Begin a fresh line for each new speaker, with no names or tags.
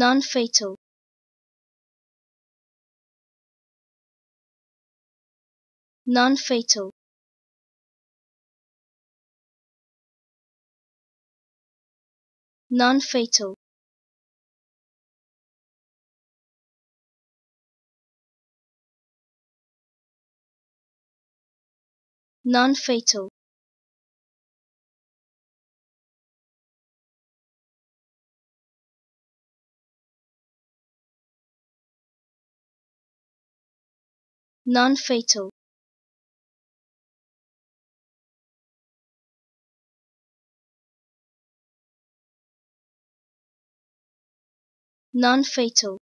non-fatal. Non-fatal. Non-fatal. Non-fatal non-fatal. Non-fatal